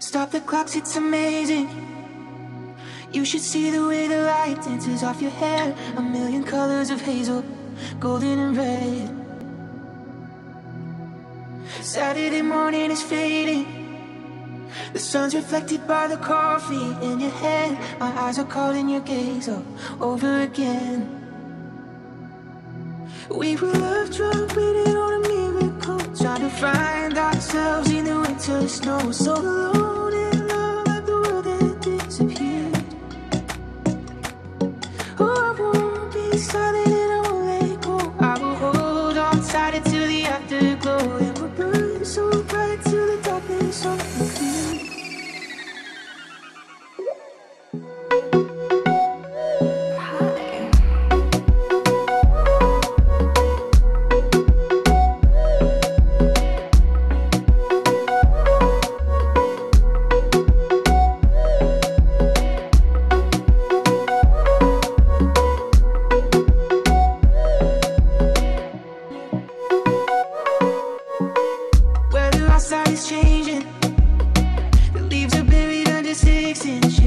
Stop the clocks, it's amazing. You should see the way the light dances off your hair. A million colors of hazel, golden and red. Saturday morning is fading. The sun's reflected by the coffee in your hand. My eyes are calling your gaze all over again. We were love drunk, waiting on a miracle. Trying to find ourselves in the winter snow. So alone won't be silent and I won't let go. I will hold on tight until the afterglow.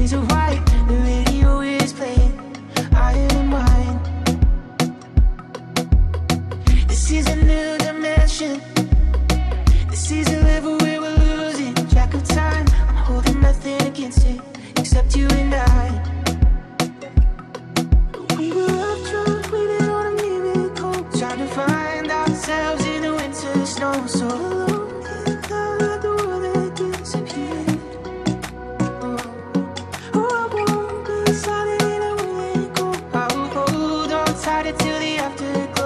days are white, the radio is playing I am mine. This is a new dimension. This is a level where we're losing track of time. I'm holding nothing against it except you and I. We were up drunk, waiting on a miracle Trying to find ourselves in the winter snow So after